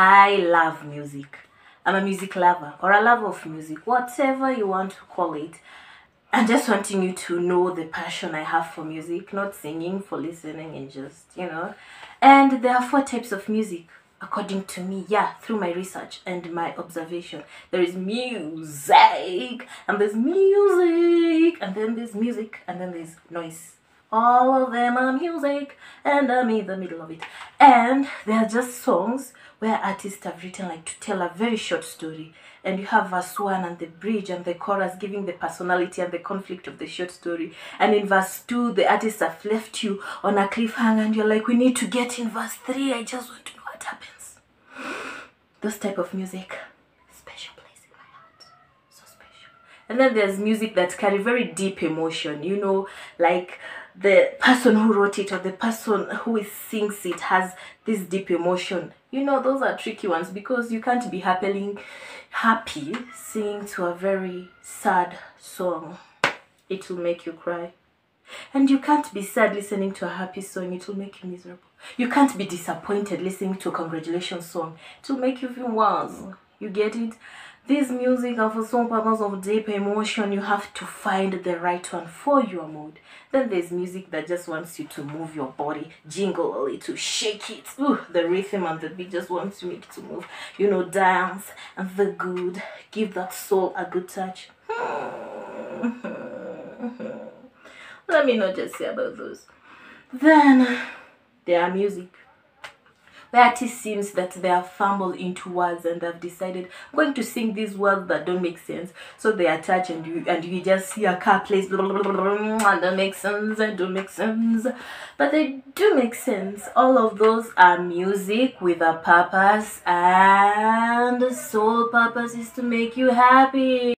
I love music. I'm a music lover or a lover of music, whatever you want to call it. I'm just wanting you to know the passion I have for music, not singing, for listening, and just, you know. And there are four types of music, according to me, yeah, through my research and my observation. There is music, and there's music, and then there's music, and then there's noise. All of them are music, and I'm in the middle of it. And they are just songs where artists have written like to tell a very short story. And you have verse 1 and the bridge and the chorus giving the personality and the conflict of the short story. And in verse 2, the artists have left you on a cliffhanger and you're like, we need to get in verse 3. I just want to know what happens. Those type of music, special place in my heart. So special. And then there's music that carry very deep emotion, you know, like the person who wrote it or the person who sings it has this deep emotion. You know, those are tricky ones because you can't be happily happy singing to a very sad song. It will make you cry. And you can't be sad listening to a happy song, it will make you miserable. You can't be disappointed listening to a congratulations song, it will make you feel worse. Mm. You get it? This music are for some purpose of deep emotion. You have to find the right one for your mood. Then there's music that just wants you to move your body, jingle a little, shake it. Ooh, the rhythm and the beat just wants you to move. You know, dance and the good. Give that soul a good touch. Let me not just say about those. Then there are music where it seems that they have fumbled into words and they've decided I'm going to sing these words that don't make sense. So they attach and you and you just see a car plays blah, blah, blah, blah, and don't make sense and don't make sense. But they do make sense. All of those are music with a purpose and the sole purpose is to make you happy.